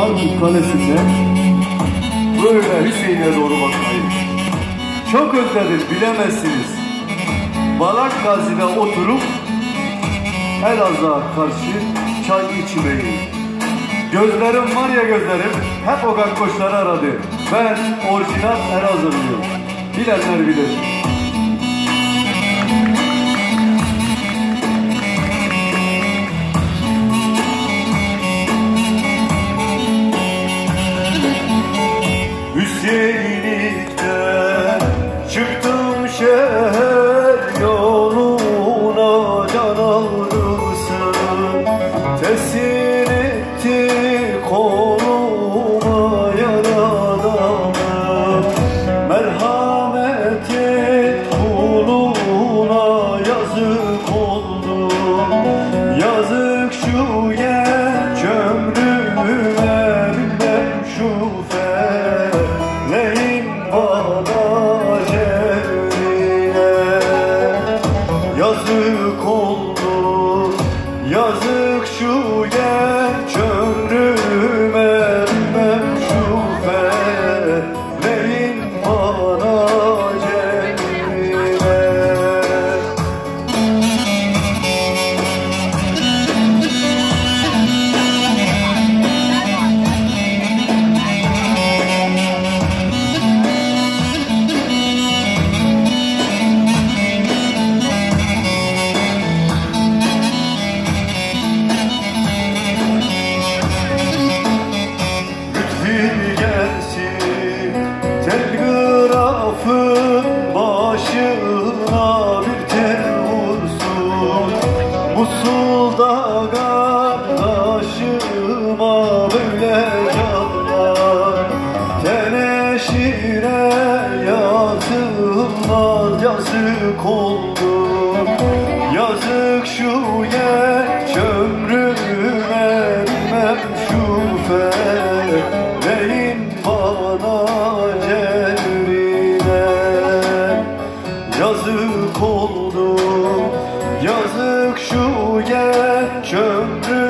Harput Kalesi'nde böyle Hüseyin'e doğru bakmayı çok özledim bilemezsiniz. Balak Gazi'de oturup Elazığ'a karşı çay içmeyi. Gözlerim var ya gözlerim hep o gakkoşları aradı. Ben orijinal Elazığlıyım. Bilenler bilir. Koluma yaradanı Merhamet et kuluna yazık oldu Yazık şu genç ömrüme bilmem şu feleğin bana cevrine Yazık oldu yazık şu genç ömrüme telgrafın başına bir tel vursun. Musul'da kardeşıma böyle canlar. Teneşire yazılmaz yazık oldu. Yazık şu genç Yazık şu genç ömrüm.